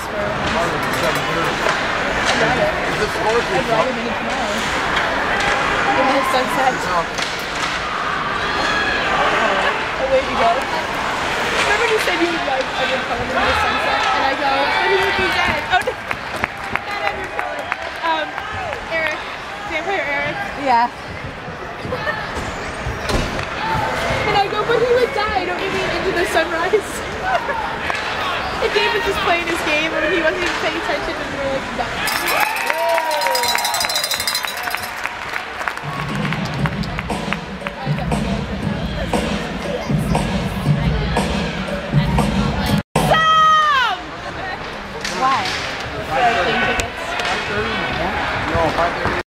this for Harder than 730. I love it. Is this worth it? I'd rather be tomorrow. I'm going to sunset. Oh, away you go. Remember you said you would like a good color in the sunset? And I go, but he would be dead. Oh, no. Not every color. Um, Eric. Vampire Eric. Yeah. and I go, but he would die. Don't you mean into the sunrise? even just playing his game, he wasn't even paying attention, and we're like. Why? For. No,